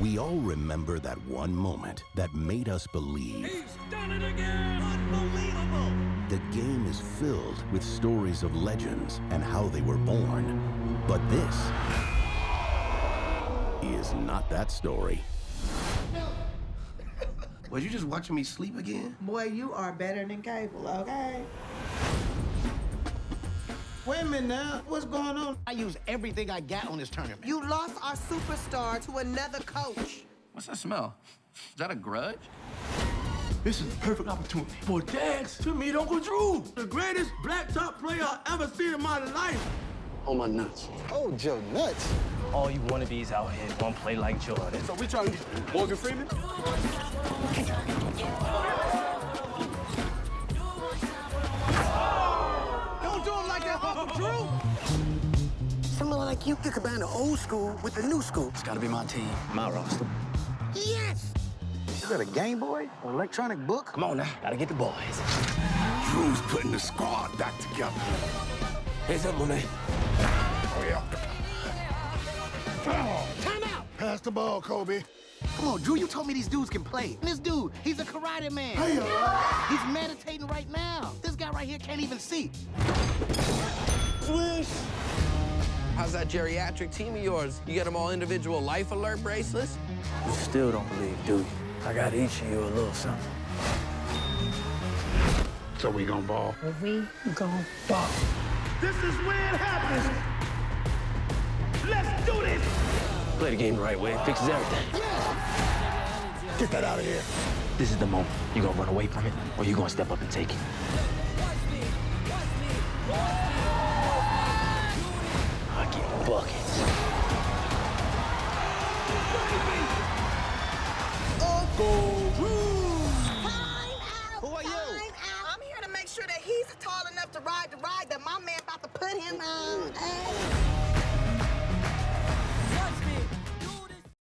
We all remember that one moment that made us believe. He's done it again! Unbelievable! The game is filled with stories of legends and how they were born. But this is not that story. Was you just watching me sleep again? Boy, you are better than cable, okay? Wait a minute now. What's going on? I used everything I got on this tournament. You lost our superstar to another coach. What's that smell? Is that a grudge? This is the perfect opportunity for Dax to meet Uncle Drew, the greatest black top player I ever seen in my life. Oh, my nuts. Oh, Joe nuts. All you wannabes out here won't play like Jordan. So we trying to Morgan Freeman? Drew. Someone like you could combine the old school with the new school. It's gotta be my team. My roster. Yes! You got a Game Boy? An electronic book? Come on now, gotta get the boys. Drew's putting the squad back together. Heads up, Monet. Oh, yeah. Time out! Pass the ball, Kobe. Come on, Drew, you told me these dudes can play. And this dude, he's a karate man. Hey, uh, He's meditating right now. This guy right here can't even see. How's that geriatric team of yours? You get them all individual life alert bracelets? You still don't believe, do you? I got each of you a little something. So we gonna ball? We gonna ball. This is where it happens. Let's do this. Play the game the right way, it fixes everything. Get that out of here. This is the moment. You gonna run away from it, or you gonna step up and take it? that my man about to put him on. Hey.